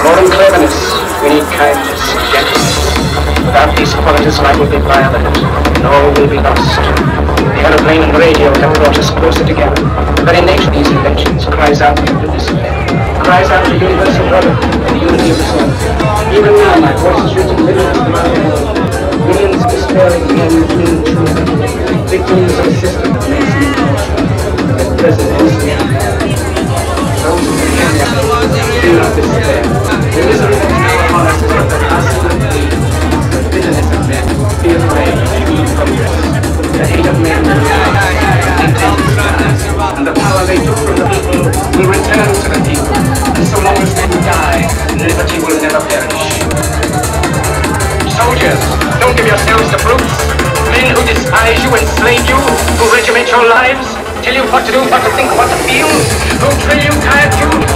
More than cleverness, we need kindness, gentleness. Without these qualities, life will be violent, and all will be lost. The aeroplane and radio have brought us closer together. The very nature of these inventions cries out for of cries out for universal brotherhood and the unity of the soul. Even now, my voice is reaching millions around the world. Millions of despairing men, women, children, victims of a system that makes them. The present instant. Those who can not despair. Tell you what to do, what to think, what to feel, who drill you, diet you,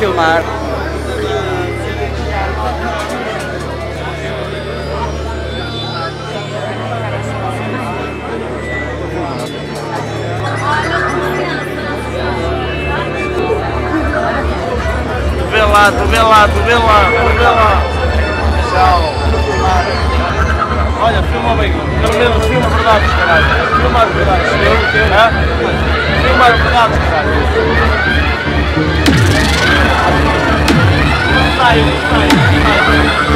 filmar. Vê lá, tu vê lá, tu vê lá, tu vê lá. Tchau. Olha, filma bem. Menos filma verdades, caralho. Filma as verdades. Hã? Filma ใส่ใส่ใส่